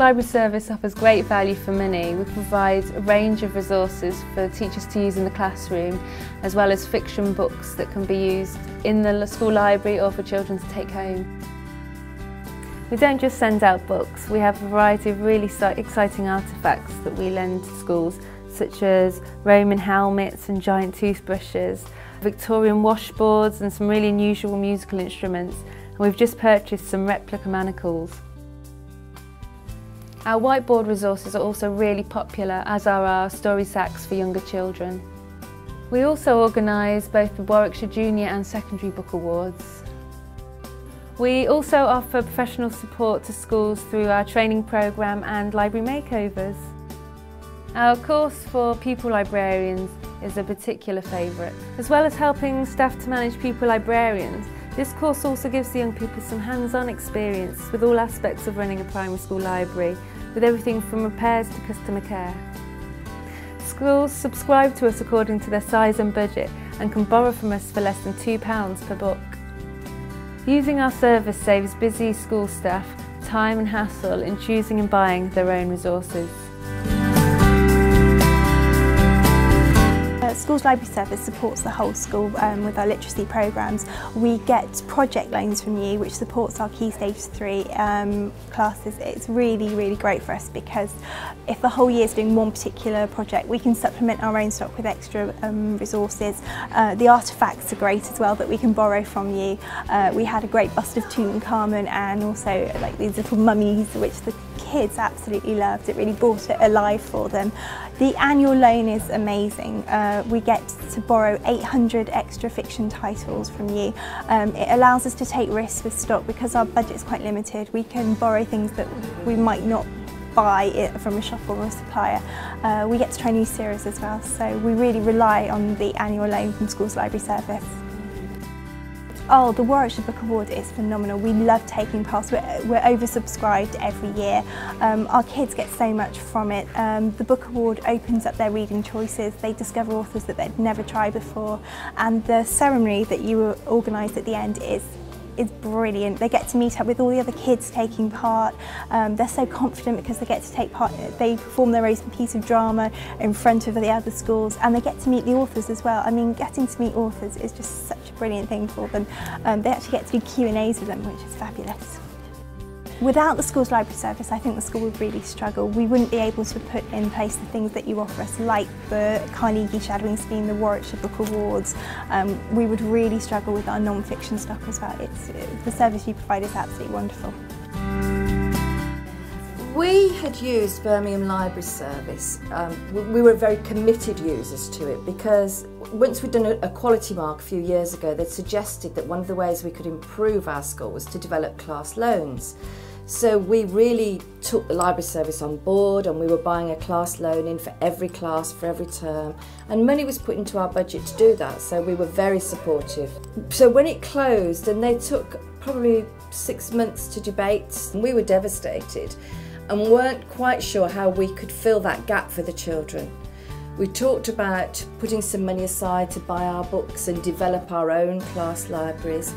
library service offers great value for money. We provide a range of resources for teachers to use in the classroom, as well as fiction books that can be used in the school library or for children to take home. We don't just send out books, we have a variety of really exciting artefacts that we lend to schools, such as Roman helmets and giant toothbrushes, Victorian washboards and some really unusual musical instruments. And we've just purchased some replica manacles. Our whiteboard resources are also really popular, as are our story sacks for younger children. We also organise both the Warwickshire Junior and Secondary Book Awards. We also offer professional support to schools through our training programme and library makeovers. Our course for pupil librarians is a particular favourite. As well as helping staff to manage pupil librarians, this course also gives the young people some hands-on experience with all aspects of running a primary school library, with everything from repairs to customer care. Schools subscribe to us according to their size and budget and can borrow from us for less than £2 per book. Using our service saves busy school staff time and hassle in choosing and buying their own resources. Schools Library Service supports the whole school um, with our literacy programmes. We get project loans from you which supports our Key Stage 3 um, classes. It's really, really great for us because if the whole year is doing one particular project, we can supplement our own stock with extra um, resources. Uh, the artefacts are great as well that we can borrow from you. Uh, we had a great bust of Tutankhamun and also like these little mummies which the kids absolutely loved. It really brought it alive for them. The annual loan is amazing. Uh, we get to borrow 800 extra fiction titles from you. Um, it allows us to take risks with stock because our budget is quite limited. We can borrow things that we might not buy it from a shop or a supplier. Uh, we get to try new series as well, so we really rely on the annual loan from Schools Library Service. Oh, the Warwickshire Book Award is phenomenal. We love taking part. We're, we're oversubscribed every year. Um, our kids get so much from it. Um, the Book Award opens up their reading choices. They discover authors that they'd never tried before. And the ceremony that you organise at the end is is brilliant. They get to meet up with all the other kids taking part. Um, they're so confident because they get to take part, they perform their own piece of drama in front of the other schools and they get to meet the authors as well. I mean, getting to meet authors is just brilliant thing for them. Um, they actually get to do Q&As with them, which is fabulous. Without the school's library service, I think the school would really struggle. We wouldn't be able to put in place the things that you offer us, like the Carnegie Shadowing Scheme, the Warwickshire Book Awards. Um, we would really struggle with our non-fiction stock as well. It's, the service you provide is absolutely wonderful. We had used Birmingham Library Service. Um, we were very committed users to it because once we'd done a, quality mark a few years ago, they'd suggested that one of the ways we could improve our school was to develop class loans. So we really took the library service on board and we were buying a class loan in for every class for every term and money was put into our budget to do that so we were very supportive. So when it closed and they took probably six months to debate we were devastated and weren't quite sure how we could fill that gap for the children. We talked about putting some money aside to buy our books and develop our own class libraries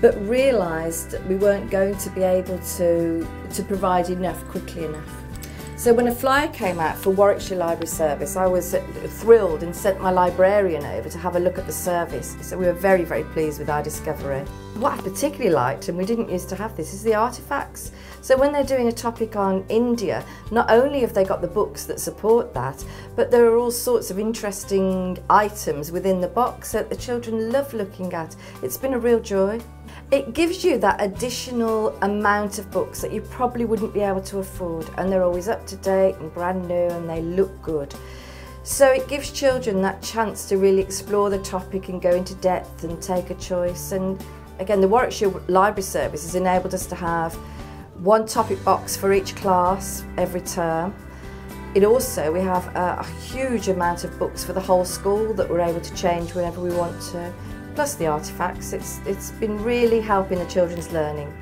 but realised that we weren't going to be able to, to provide enough quickly enough. So when a flyer came out for Warwickshire Library Service, I was thrilled and sent my librarian over to have a look at the service. So we were very, very pleased with our discovery. What I particularly liked, and we didn't used to have this, is the artefacts. So when they're doing a topic on India, not only have they got the books that support that, but there are all sorts of interesting items within the box that the children love looking at. It's been a real joy. It gives you that additional amount of books that you probably wouldn't be able to afford and they're always up to date and brand new and they look good. So it gives children that chance to really explore the topic and go into depth and take a choice. And again, the Warwickshire Library Service has enabled us to have one topic box for each class every term. It also, we have a, a huge amount of books for the whole school that we're able to change whenever we want to plus the artefacts. It's, it's been really helping the children's learning.